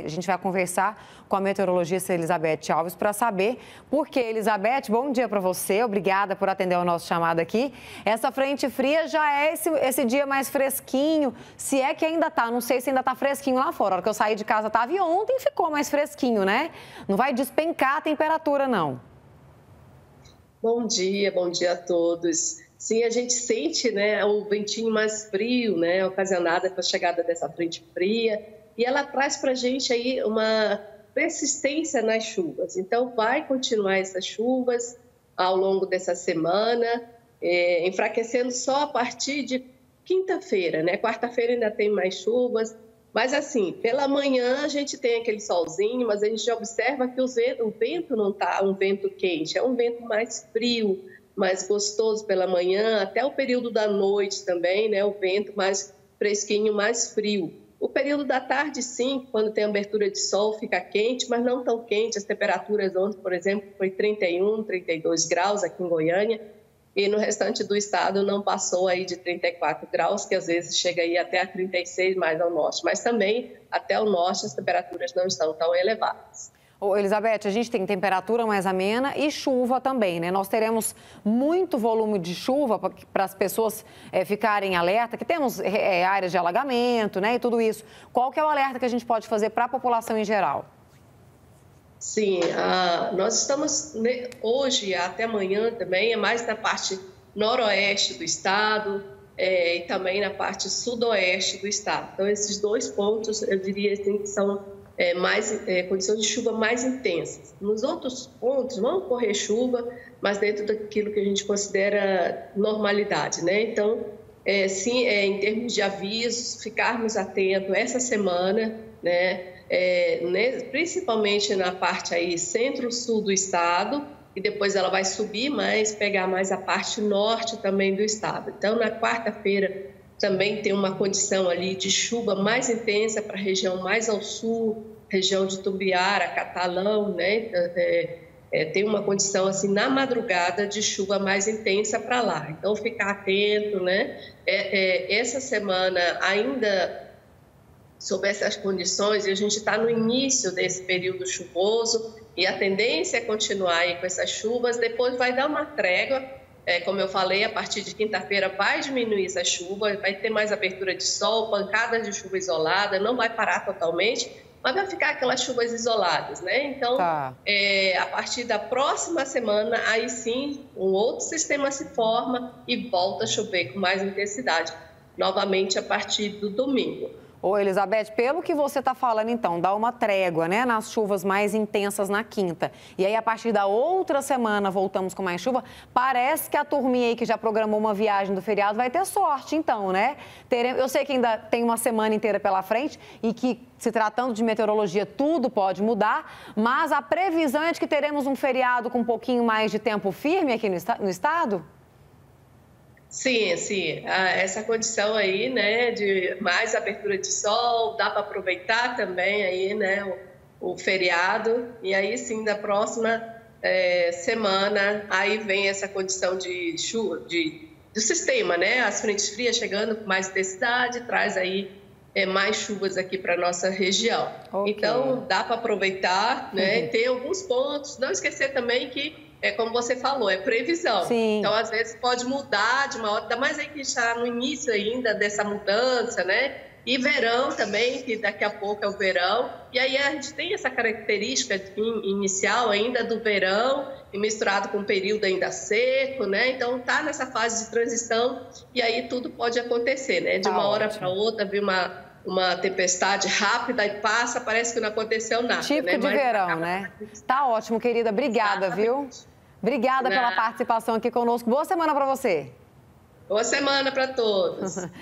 A gente vai conversar com a meteorologista Elizabeth Alves para saber por que. Elizabeth, bom dia para você. Obrigada por atender o nosso chamado aqui. Essa frente fria já é esse, esse dia mais fresquinho. Se é que ainda tá, não sei se ainda tá fresquinho lá fora. A hora que eu saí de casa tava e ontem ficou mais fresquinho, né? Não vai despencar a temperatura, não. Bom dia, bom dia a todos. Sim, a gente sente né, o ventinho mais frio, né, ocasionado com a chegada dessa frente fria e ela traz para a gente aí uma persistência nas chuvas. Então, vai continuar essas chuvas ao longo dessa semana, é, enfraquecendo só a partir de quinta-feira, né? Quarta-feira ainda tem mais chuvas, mas assim, pela manhã a gente tem aquele solzinho, mas a gente observa que vento, o vento não está um vento quente, é um vento mais frio, mais gostoso pela manhã, até o período da noite também, né? O vento mais fresquinho, mais frio. O período da tarde, sim, quando tem abertura de sol, fica quente, mas não tão quente. As temperaturas ontem, por exemplo, foi 31, 32 graus aqui em Goiânia, e no restante do estado não passou aí de 34 graus, que às vezes chega aí até a 36 mais ao norte, mas também até o norte as temperaturas não estão tão elevadas. Elizabeth, a gente tem temperatura mais amena e chuva também, né? Nós teremos muito volume de chuva para as pessoas é, ficarem alerta, que temos é, áreas de alagamento, né? E tudo isso. Qual que é o alerta que a gente pode fazer para a população em geral? Sim, uh, nós estamos né, hoje até amanhã também, é mais na parte noroeste do estado é, e também na parte sudoeste do estado. Então, esses dois pontos, eu diria assim, que são é, mais é, condições de chuva mais intensas. Nos outros pontos vão ocorrer chuva, mas dentro daquilo que a gente considera normalidade, né? Então, é, sim, é, em termos de avisos, ficarmos atentos essa semana, né? É, né? Principalmente na parte aí centro-sul do estado e depois ela vai subir mais, pegar mais a parte norte também do estado. Então, na quarta-feira também tem uma condição ali de chuva mais intensa para a região mais ao sul, região de Tumbiara, Catalão, né? É, é, tem uma condição assim na madrugada de chuva mais intensa para lá. Então ficar atento, né? É, é essa semana ainda sob essas condições e a gente está no início desse período chuvoso e a tendência é continuar aí com essas chuvas. Depois vai dar uma trégua é, como eu falei, a partir de quinta-feira vai diminuir essa chuva, vai ter mais abertura de sol, pancadas de chuva isolada, não vai parar totalmente, mas vai ficar aquelas chuvas isoladas, né? Então, tá. é, a partir da próxima semana, aí sim, um outro sistema se forma e volta a chover com mais intensidade, novamente a partir do domingo. Ô, Elizabeth, pelo que você está falando, então, dá uma trégua, né, nas chuvas mais intensas na quinta. E aí, a partir da outra semana, voltamos com mais chuva. Parece que a turminha aí que já programou uma viagem do feriado vai ter sorte, então, né? Eu sei que ainda tem uma semana inteira pela frente e que, se tratando de meteorologia, tudo pode mudar, mas a previsão é de que teremos um feriado com um pouquinho mais de tempo firme aqui no estado? Sim, sim. Ah, essa condição aí, né, de mais abertura de sol, dá para aproveitar também aí, né, o, o, feriado. E aí sim, da próxima é, semana, aí vem essa condição de chuva, de, do sistema, né, as frentes frias chegando com mais intensidade, traz aí é, mais chuvas aqui para nossa região. Okay. Então, dá para aproveitar, né, uhum. tem alguns pontos. Não esquecer também que é como você falou, é previsão. Sim. Então, às vezes, pode mudar de uma hora, ainda mais aí que está no início ainda dessa mudança, né? E verão também, que daqui a pouco é o verão. E aí a gente tem essa característica inicial ainda do verão, e misturado com um período ainda seco, né? Então tá nessa fase de transição e aí tudo pode acontecer, né? De tá uma hora para outra, vir uma uma tempestade rápida e passa, parece que não aconteceu nada. Típico né? de Mas verão, né? Tá ótimo, querida. Obrigada, Exatamente. viu? Obrigada pela participação aqui conosco. Boa semana para você. Boa semana para todos.